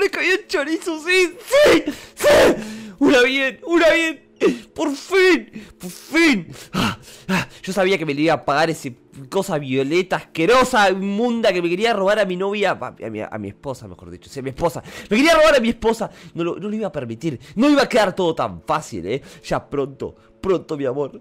parezca bien chorizo, sí, sí, sí. Una bien, una bien. Por fin, por fin. Ah, ah, yo sabía que me le iba a pagar ese cosa violeta, asquerosa, inmunda, que me quería robar a mi novia, a mi, a mi esposa, mejor dicho, sí, a mi esposa. Me quería robar a mi esposa. No lo, no lo iba a permitir. No iba a quedar todo tan fácil, eh. Ya pronto, pronto, mi amor.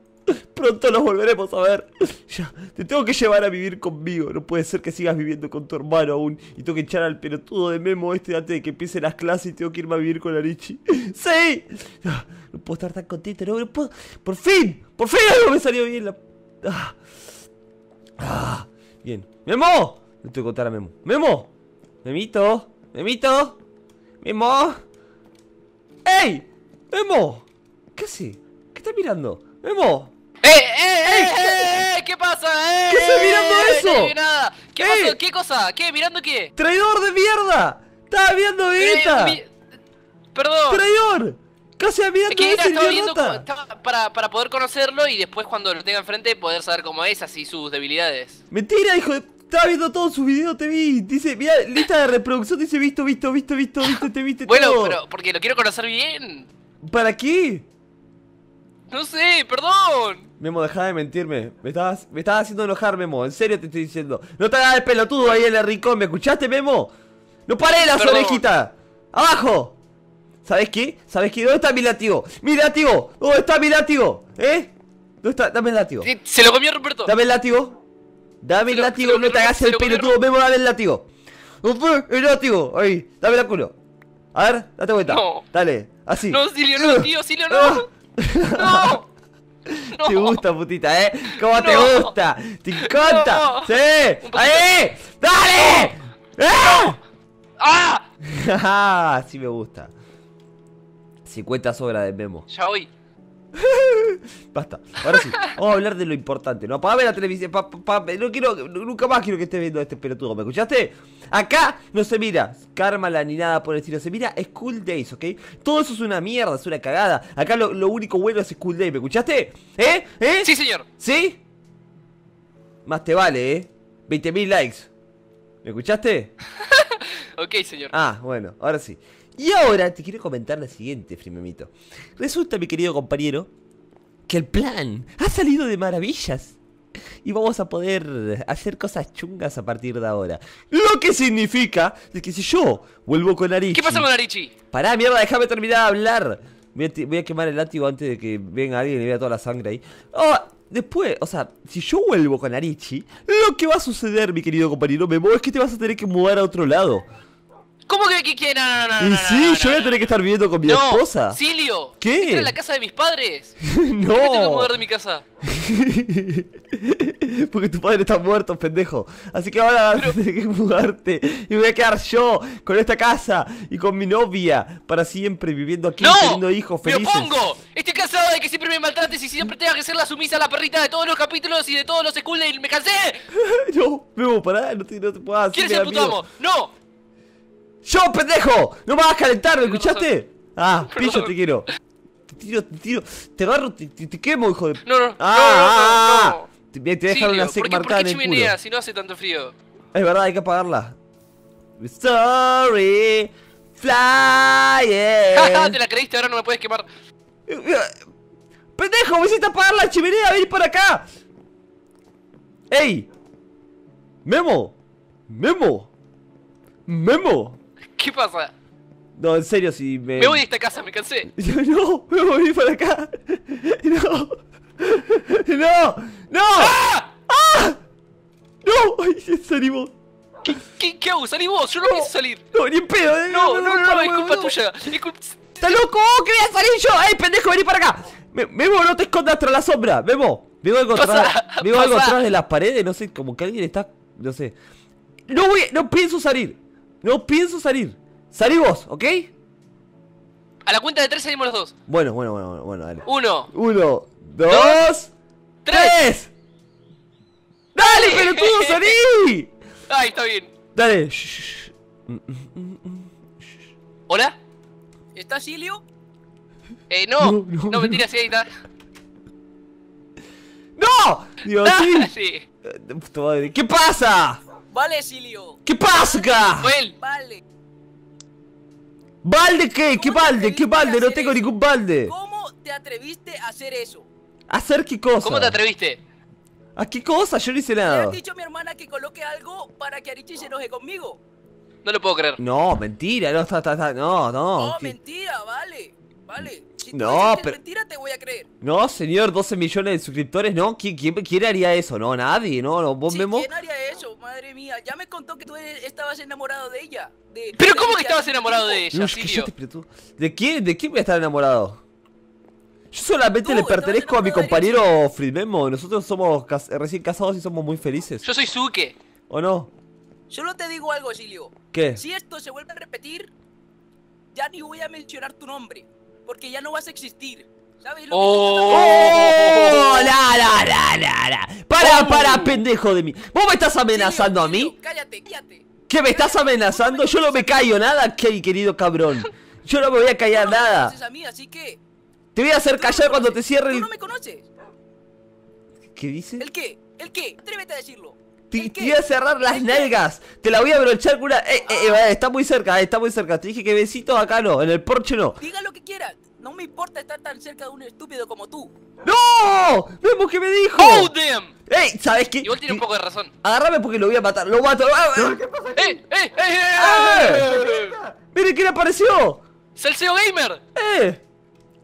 Pronto nos volveremos a ver. Ya, te tengo que llevar a vivir conmigo. No puede ser que sigas viviendo con tu hermano aún. Y tengo que echar al pelotudo de Memo este antes de que empiece las clases y tengo que irme a vivir con Arichi. ¡Sí! No puedo estar tan contento, no, puedo. ¡Por fin! ¡Por fin algo me salió bien! La... Ah. Ah. Bien. ¡Memo! Le tengo que contar a Memo. ¡Memo! ¡Memito! ¡Memito! ¡Memo! ¡Ey! ¡Memo! ¿Qué hace? ¿Qué está mirando? ¡Memo! ¡Eh, eh, eh, eh, eh! ¿Qué pasa? ¡Eh! ¿Qué estás mirando eso? No nada. ¿Qué pasó? ¿Qué cosa? ¿Qué? ¿Mirando qué? ¡Traidor de mierda! ¡Estaba viendo Vegeta! mi- Perdón. ¡Traidor! ¡Casi Es mirando que era, estaba viendo estaba para, para poder conocerlo y después cuando lo tenga enfrente poder saber cómo es, así sus debilidades. Mentira, hijo de... Estaba viendo todos sus videos, te vi. Dice, mira, lista de reproducción, dice visto, visto, visto, visto, visto, te viste Bueno, todo. pero porque lo quiero conocer bien. ¿Para qué? No sé, perdón. Memo, deja de mentirme. Me estabas, me estabas haciendo enojar, Memo. En serio te estoy diciendo. No te hagas el pelotudo ahí en el rincón. ¿Me escuchaste, Memo? No paré las Perdón. orejitas. ¡Abajo! ¿Sabes qué? ¿Sabes qué? ¿Dónde está mi látigo? ¡Mi látigo! ¿Dónde está mi látigo? ¿Eh? ¿Dónde está? Dame el látigo. Se lo comió Ruperto. Dame el látigo. Dame el Se látigo, lo no te hagas el pelotudo, Memo, dame el látigo. ¿Dónde está el látigo? Ahí, dame la culo. A ver, date vuelta. No. Dale, así. No, Silio, no, tío, Silio, Ah. No. Te gusta, putita, ¿eh? ¿Cómo te gusta? ¿Te encanta? No. ¡Sí! ¡Ahí! ¡Dale! ¡Ah! ¡Ah! sí me gusta. 50 sobras de memo. Ya voy. Basta. Ahora sí. Vamos a hablar de lo importante. No apagame la televisión. pa- pa- pa- no quiero. Nunca más quiero que estés viendo este pelotudo. ¿Me escuchaste? Acá no se mira Carmala ni nada por el estilo. Se mira School Days, ¿ok? Todo eso es una mierda, es una cagada. Acá lo, lo único bueno es School Days. ¿Me escuchaste? ¿Eh? ¿Eh? Sí, señor. ¿Sí? Más te vale, ¿eh? 20.000 likes. ¿Me escuchaste? Ok, señor. Ah, bueno, ahora sí. Y ahora te quiero comentar la siguiente, Frimemito. Resulta, mi querido compañero, que el plan ha salido de maravillas. Y vamos a poder hacer cosas chungas a partir de ahora. Lo que significa que si yo vuelvo con Arichi... ¿Qué pasa con Arichi? Pará, mierda, déjame terminar de hablar. Voy a, ti- voy a quemar el látigo antes de que venga alguien y vea toda la sangre ahí. Ah, después, o sea, si yo vuelvo con Arichi, lo que va a suceder, mi querido compañero Memo, es que te vas a tener que mudar a otro lado. ¿Cómo que, que, que- no, no, no, no, y no, sí, no, yo no, voy a tener que estar viviendo con mi no, esposa. Silio. ¿Qué? Esta es la casa de mis padres. ¿Por qué tengo que no. mudar de mi casa? Porque tu padre está muerto, pendejo. Así que ahora vas a tener que mudarte. Y me voy a quedar yo con esta casa y con mi novia para siempre viviendo aquí, ¡No! teniendo hijos ¡Me felices. opongo! Estoy cansado de que siempre me maltrates y siempre tengas que ser la sumisa, la perrita de todos los capítulos y de todos los school days. ¡Me cansé! no, Memo, pará, no te, no te puedo hacer. ¿Quién es el puto amo? ¡No! ¡Yo, pendejo! ¡No me vas a calentar! ¿Me escuchaste? Ah, pillo, te quiero. Te tiro, te tiro. Te agarro, te, te- te quemo, hijo de. No, no, Ah, no, no, no. Te, te voy a dejar Silio, una ¿por sec marcada en el culo. chimenea si no hace tanto frío? Es verdad, hay que apagarla. Sorry, flying. Te la creíste, ahora no me puedes quemar. ¡Pendejo! ¡Me hiciste apagar la chimenea! ¡Ven para acá! ¡Ey! ¡Memo! ¡Memo! ¡Memo! ¿Qué pasa? No, en serio, si me... Me voy de esta casa, me cansé. No, me voy a venir para acá. No. No. No. ¡Ah! No. Ay, salimos. ¿Qué, qué, qué hago? Salí vos, yo no, quise salir. No, ni en pedo. eh, No, no, no, no, es no, culpa no. tuya. Es culpa... ¡Está loco! ¿Cómo quería salir yo? ¡Ey, pendejo, vení para acá! Me- Memo, no te escondas tras la sombra. Memo, veo algo atrás. Veo algo atrás de las paredes. No sé, como que alguien está. No sé. No voy, no pienso salir. No pienso salir. Salí vos, ¿ok? A la cuenta de tres salimos los dos. Bueno, bueno, bueno, bueno, bueno, dale. Uno, Uno, dos, tres. tres. ¡Dale, pelotudo, salí! Ay, está bien. Dale. ¿Hola? ¿Está Silio? Eh, no. No, No, no, no. mentira, sí, ahí está. ¡No! Digo, sí. sí. Eh. ¿Qué pasa? Vale, Silio. ¿Qué pasa acá? Él. Vale. ¿Balde qué? ¿Qué ¿Cómo te balde? ¿Qué balde? No tengo eso? ningún balde. ¿Cómo te atreviste a hacer eso? ¿Hacer qué cosa? ¿Cómo te atreviste? ¿A qué cosa? Yo no hice Le nada. has dicho a mi hermana que coloque algo para que Arichi se enoje conmigo. No lo puedo creer. No, mentira, no, está, está, está, no, no. No, ¿qué? mentira, vale. Vale. Si No, pero- mentira, te voy a creer. No, señor, 12 millones de suscriptores, no. ¿Quién, quién, quién haría eso? No, nadie, no, no. ¿Vos, Sí? ¿Quién haría eso? Madre mía. Ya me contó que tú estabas enamorado de ella. de- ¿Pero de cómo que estabas enamorado de ella, No. ¿De quién? ¿De quién voy a estar enamorado? Yo solamente le pertenezco a mi compañero Fridmemo. Nosotros somos cas- recién casados y somos muy felices. Yo soy Suke. ¿O no? Solo te digo algo, Silio. ¿Qué? Si esto se vuelve a repetir, ya ni voy a mencionar tu nombre. Porque ya no vas a existir. ¿Sabes lo que Oh. ¡Oh! ¡La, la, la, la, la! ¡Para, para, pendejo de mí! ¿Vos me estás amenazando a mí? Cállate, cállate. ¿Qué me estás amenazando? Yo no me callo nada, ¿qué, querido cabrón? Yo no me voy a callar nada. Te voy a hacer callar cuando te cierre el... no me conoces. ¿Qué dice? ¿El qué? ¿El qué? Atrévete a decirlo. Te, voy a cerrar las nalgas. Te la voy a abrochar con una... Eh, eh, eh, está muy cerca, eh, está muy cerca. Te dije que besitos acá no, en el porche no. Diga lo que quieras. No me importa estar tan cerca de un estúpido como tú. ¡No! ¡Vemos que me dijo! ¡Oh, damn! ¡Ey! ¿Sabes qué? Igual tiene un poco de razón. Agárrame porque lo voy a matar. ¡Lo mato! ¡Ah, ah! ¿Qué pasa aquí? ¡Eh, eh, eh! eh, ¡Ah! eh! ¡Miren quién apareció! ¡Salseo Gamer! ¡Eh!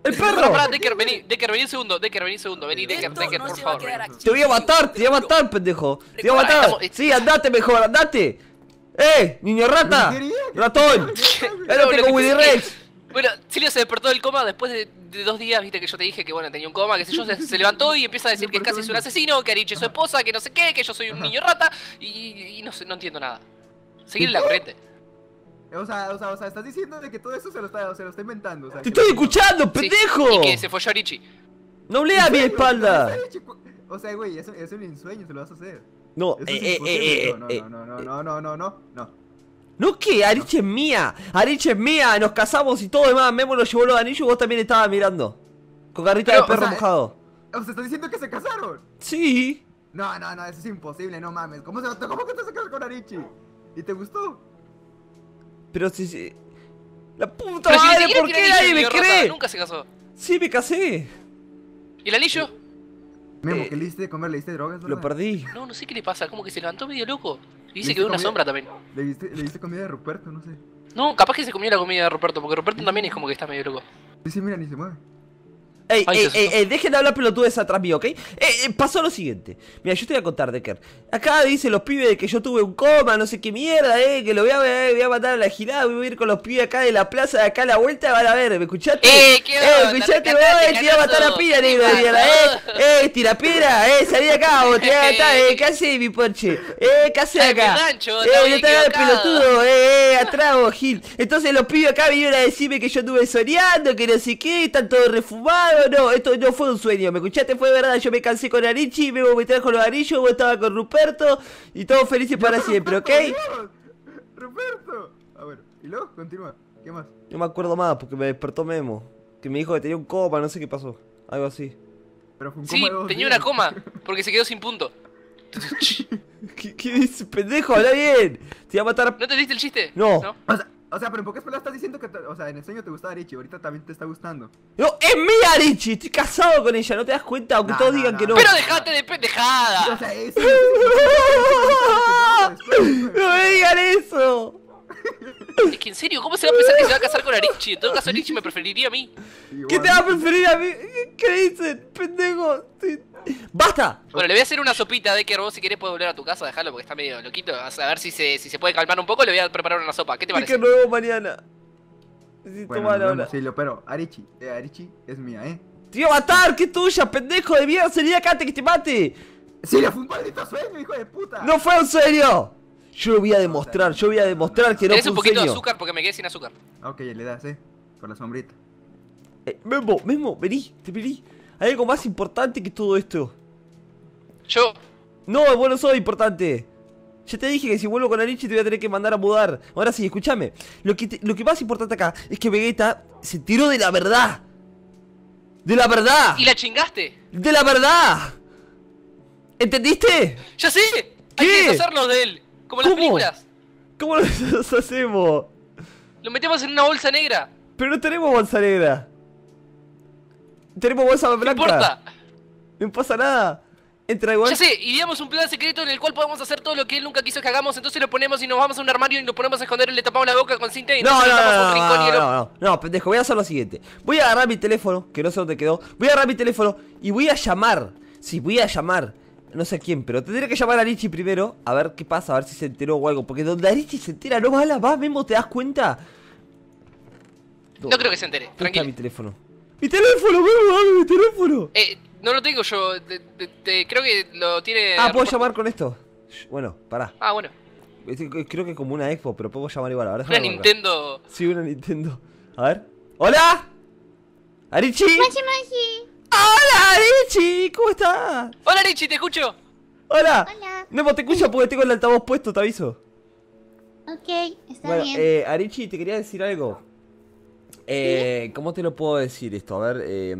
¡El perro! pará, Decker, vení, Decker, vení un segundo, Decker, vení un segundo, vení, Decker, Esto Decker, no por favor. Te voy a matar, te voy a matar, pendejo. Te voy a matar. estamos- Sí, andate mejor, andate. ¡Eh! ¡Niño rata! ¿Qué quería? ¿Qué ¡Ratón! No, ¡Espérate lo con que Willy Rex! Bueno, Silvio se despertó del coma después de, de dos días, viste que yo te dije que bueno, tenía un coma, que sé yo, se, se levantó y empieza a decir que casi es un asesino, que Ariche es su esposa, que no sé qué, que yo soy un niño rata, y, y no sé, no entiendo nada. Seguir la corriente. O sea, o sea, o sea, estás diciendo de que todo eso se lo está, se lo está inventando. O sea, ¡Te estoy escuchando, Sí, pendejo! Y que se fue Arichi. ¡No lea mi espalda! O sea, güey, es, es un ensueño, se lo vas a hacer. No, Eso eh, es eh, imposible. eh, no, eh, no, no, no, no, no, no, no. ¿No qué? Ariche es mía. Ariche es mía. Nos casamos y todo demás. Memo nos llevó los anillos y vos también estabas mirando. Con garrita Pero, de perro o sea, mojado. O sea, estás diciendo que se casaron. Sí. No, no, no, eso es imposible, no mames. ¿Cómo, se, cómo que te sacas con Arichi? ¿Y te gustó? Pero si... si- La puta Pero madre, ¿por qué nadie me cree? Nunca se casó. Sí, me casé. ¿Y el anillo? Memo, Eh, ¿qué le diste de comer? ¿Le diste drogas? Lo perdí. No, no sé qué le pasa, como que se levantó medio loco. Y dice ¿Viste que ve una sombra también. ¿Le diste, le diste comida de Ruperto? No sé. No, capaz que se comió la comida de Roberto, porque Roberto también es como que está medio loco. Sí, sí, mira, ni se mueve. Ey, Ay, ey, ey, ey, dejen de hablar pelotudes atrás mío, ¿ok? Eh, eh, pasó lo siguiente. Mira, yo te voy a contar, Decker. Acá dicen los pibes de que yo tuve un coma, no sé qué mierda, eh, que lo voy a, eh, voy a la girada, voy a ir con los pibes acá de la plaza, de acá a la vuelta, van a ver, ¿me escuchaste? Eh, ¿qué? Eh, escuchaste, vos, eh, te a matar a pila, ¿Qué negro de eh, eh, tira piedra, eh, salí de acá, vos, a matar, eh, ¿qué haces, mi porche? Eh, ¿qué haces Ay, mi acá? rancho, eh, estaba el equivocado. pelotudo, eh, eh, atrás vos, Gil. Entonces los pibes acá vinieron a decirme que yo estuve soñando, que no sé qué, están todos refumados, no, esto no fue un sueño, ¿me escuchaste? Fue verdad, yo me cansé con Arichi, me me trajo los anillos, vos estabas con Ruperto, y todos felices para siempre, ¿ok? Dios, ¡Ruperto! Ah, bueno. Y luego, continúa. ¿Qué más? No me acuerdo más, porque me despertó Memo, que me dijo que tenía un coma, no sé qué pasó, algo así. Pero fue un Sí, coma de dos tenía días. una coma, porque se quedó sin punto. ¿Qué, qué dices, pendejo? Habla bien, te voy a matar a... ¿No te diste el chiste? No. O sea, o sea, pero en pocas palabras estás diciendo que, o sea, en el sueño te gustaba Arichi, ahorita también te está gustando. No, es mía, Arichi, estoy casado con ella, ¿no te das cuenta? Aunque No, todos digan que no. Pero dejate de O pendejada. sea, eso. ¡No me digan eso! Es que en serio, ¿cómo se va a pensar que se va a casar con Arichi? En todo caso, Arichi me preferiría a mí. ¿Qué te va a preferir a mí? ¿Qué dicen? Pendejo. Sí. ¡Basta! Bueno, le voy a hacer una sopita de que vos si querés puedes volver a tu casa, dejarlo porque está medio loquito. A ver si se, si se puede calmar un poco, le voy a preparar una sopa. ¿Qué te Es parece? que nos vemos mañana. Necesito Bueno, mal nos ahora. vemos, Silio, pero Arichi, eh, Arichi es mía, ¿eh? ¡Te iba a matar! ¡Qué tuya, pendejo de mierda! ¡Salí de acá antes que te mate! Silio, fue un maldito sueño, hijo de puta. ¡No fue un serio! Yo lo voy a demostrar, yo voy a demostrar que no ¿Querés fue un un poquito de sueño. azúcar? Porque me quedé sin azúcar. Ok, le das, ¿eh? Por la sombrita. Eh, Memo, Memo, vení, te vení. Hay algo más importante que todo esto. Yo, No, vos no sos importante. Ya te dije que si vuelvo con Arichi te voy a tener que mandar a mudar. Ahora sí, escúchame. Lo que, te- lo que más importante acá es que Vegeta se tiró de la verdad. De la verdad. ¿y la chingaste? De la verdad. ¿Entendiste? ¡Ya sé! Hay ¿Qué? que deshacernos de él. Como en las ¿Cómo? películas. ¿Cómo nos hacemos? Lo metemos en una bolsa negra. Pero no tenemos bolsa negra. Tenemos bolsa No blanca. importa. No pasa nada. Entra igual. Ya sé, ideamos un plan secreto en el cual podemos hacer todo lo que él nunca quiso que hagamos. Entonces lo ponemos y nos vamos a un armario y lo ponemos a esconder y le tapamos la boca con cinta y No, no, no, un rincón y no, el no, no, no, pendejo, voy a hacer lo siguiente. Voy a agarrar mi teléfono, que no sé dónde quedó. Voy a agarrar mi teléfono y voy a llamar. Sí, voy a llamar. No sé a quién, pero tendré que llamar a Richie primero. A ver qué pasa, a ver si se enteró o algo. Porque donde Richie se entera no va a la va, Memo, ¿te das cuenta? No creo que se entere, ¿Dónde está mi tranquilo. teléfono? ¡Mi teléfono, Memo, dame mi teléfono! Eh, no lo tengo yo. de- de- de- creo que lo tiene. Ah, ¿puedo llamar con esto? Bueno, pará. Ah, bueno. Creo que como una expo, pero puedo llamar igual. Ahora Una déjame marcar. Nintendo. Sí, una Nintendo. A ver. ¡Hola! ¿Arichi? Machi, machi. ¡Hola, Arichi! ¿Cómo estás? Hola Richie, te escucho. ¡Hola! Hola. No, te escucho porque tengo el altavoz puesto, te aviso. Ok, está Bueno, bien. eh, Arichi, te quería decir algo. Eh, ¿Cómo te lo puedo decir esto? A ver, eh,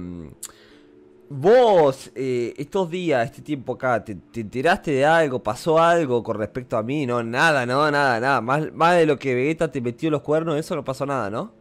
vos, eh, estos días, este tiempo acá, te, te enteraste de algo? ¿Pasó algo con respecto a mí? No, nada, no, nada, nada. Más, más de lo que Vegeta te metió los cuernos, eso no pasó nada, ¿no?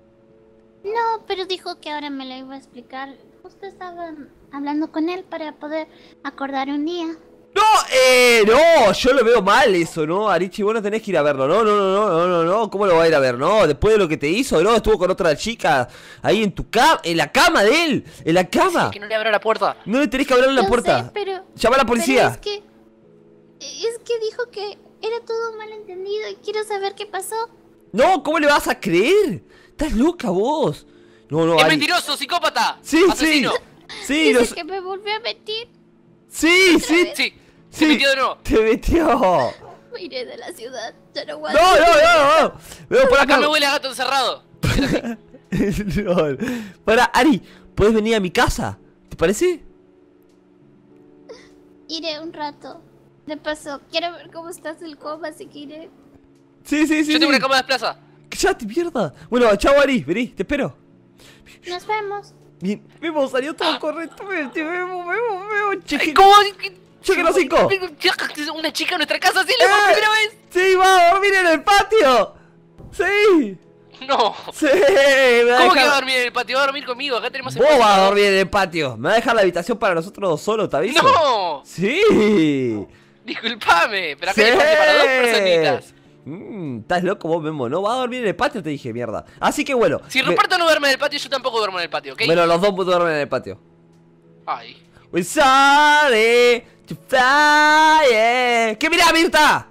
No, pero dijo que ahora me lo iba a explicar. Justo estaba hablando con él para poder acordar un día. No, eh, no, yo lo veo mal eso, ¿no? Arichi, vos no tenés que ir a verlo, no, no, no, no, no, no, no, ¿cómo lo va a ir a ver? No, después de lo que te hizo, no, estuvo con otra chica ahí en tu cama, en la cama de él, en la cama. Que no le abra la puerta. No le tenés que abrir la Yo puerta. sé, pero... Llama a la pero policía. es que... Es que dijo que era todo malentendido y quiero saber qué pasó. No, ¿cómo le vas a creer? Estás loca vos. No, no, ¡Es Ari. mentiroso, psicópata! Sí, ¡Asesino! sí. Sí, Dice los- que me volvió a sí, sí, Sí, sí. Se metió de nuevo. Te metió. Me iré de la ciudad. Ya no No, aguanto. no, no, no. Veo por Acá acá. me huele a gato encerrado. No. Para, Ari, ¿puedes venir a mi casa? ¿Te parece? Iré un rato. De paso, quiero ver cómo estás el coma, así que iré. Sí, sí, sí. Yo tengo sí. una cama de plaza. Cállate, mierda. Bueno, chao, Ari. Vení, te espero. Nos vemos. Bien, Memo, salió todo correctamente. Memo, Memo, Memo. Che, que- ¿Cómo? Che, que no cinco. Una chica en nuestra casa, sí, la por ¡Eh! primera vez. Sí, va a dormir en el patio. Sí. No. Sí. me va ¿Cómo que va a dormir en el patio? Va a dormir conmigo. Acá tenemos el Vos vas a dormir en el patio. Me va a dejar la habitación para nosotros dos solos, ¿te aviso? ¡No! Sí. Disculpame, pero acá Sí. hay para dos personitas. Mm, Estás loco vos, Memo. No va a dormir en el patio, te dije, mierda. Así que bueno. Si me- Ruperto no duerme en el patio, yo tampoco duermo en el patio, ¿ok? Bueno, los dos duermen en el patio. Ay. We sorry to fly. É. Que me dá, tá?